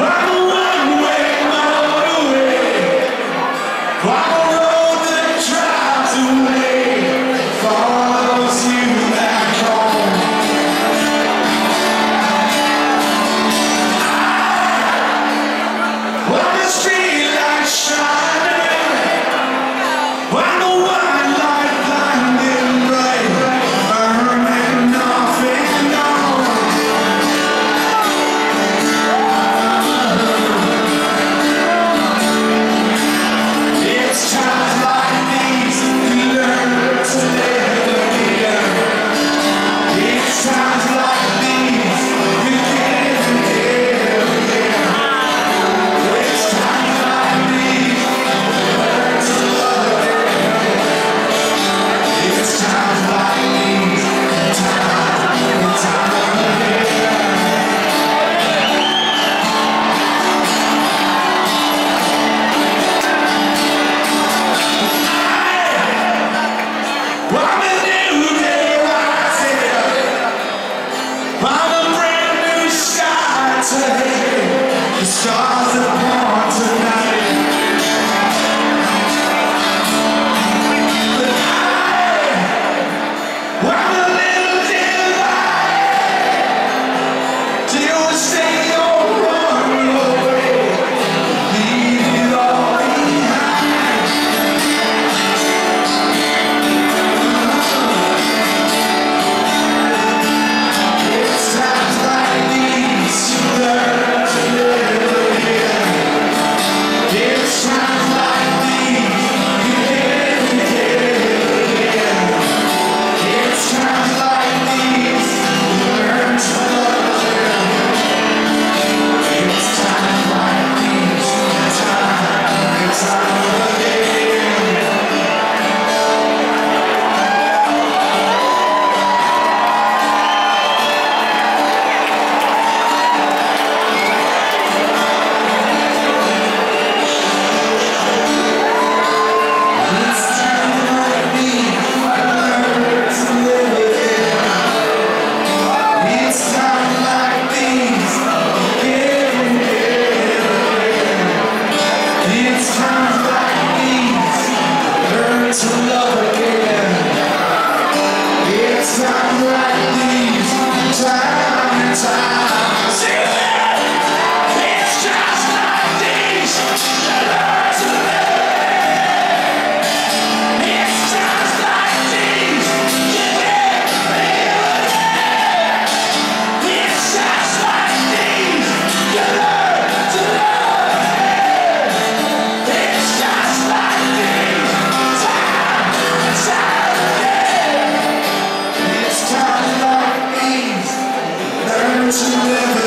Wow. stars. to love again. It's not right. Deus.